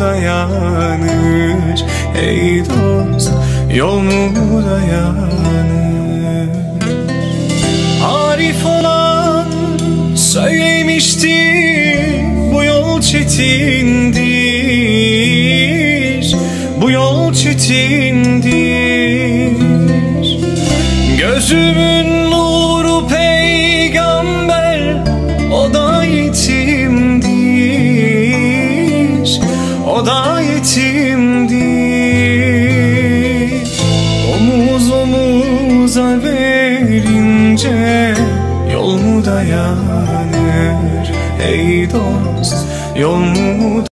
dayanır. Ey dost yol mu dayanır? Arif olan söylemişti Bu yol çetindir. Bu yol çetindir. Gözümün nuru peygamber O da yetimdir O da yetimdir Omuz omuza verince Yol mu dayanır? Ey dost Yol mu